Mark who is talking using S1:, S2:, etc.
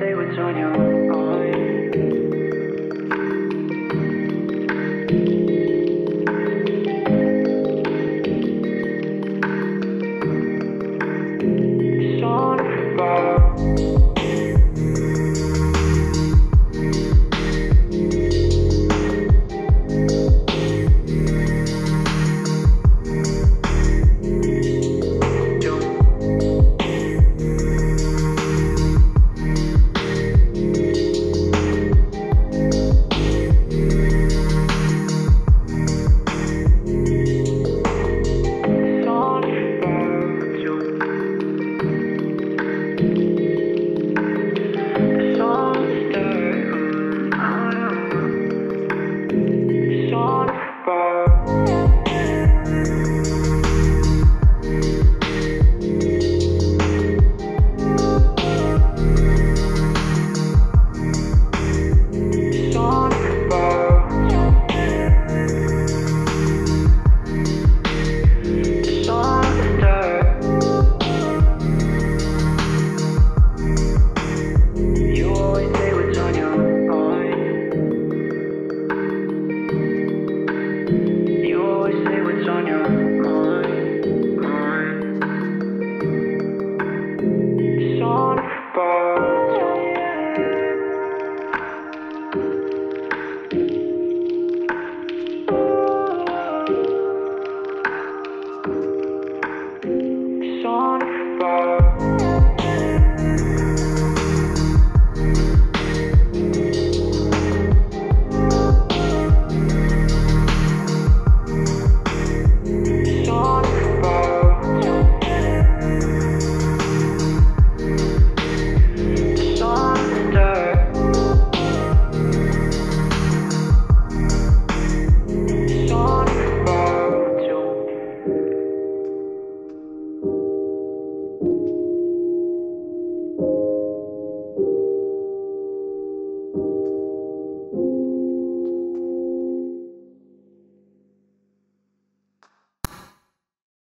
S1: say what's on your mind.